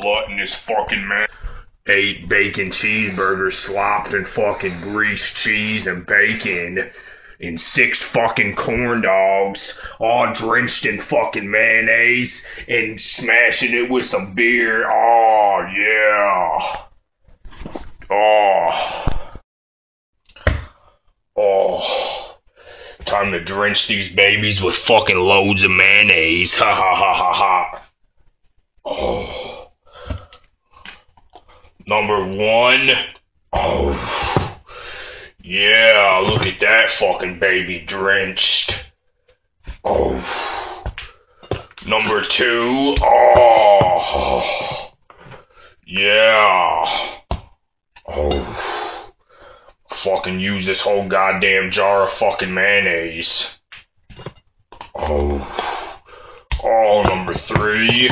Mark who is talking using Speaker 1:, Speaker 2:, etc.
Speaker 1: gluttonous fucking man. Ate bacon cheeseburgers slopped in fucking greased cheese and bacon. And six fucking corn dogs, all drenched in fucking mayonnaise, and smashing it with some beer. Oh, yeah. Oh. Oh. Time to drench these babies with fucking loads of mayonnaise. Ha ha ha ha ha. Oh. Number one. Oh. Yeah, look at that fucking baby drenched. Oh. Number two. Oh. Yeah. Oh. Fucking use this whole goddamn jar of fucking mayonnaise. Oh. Oh, number three.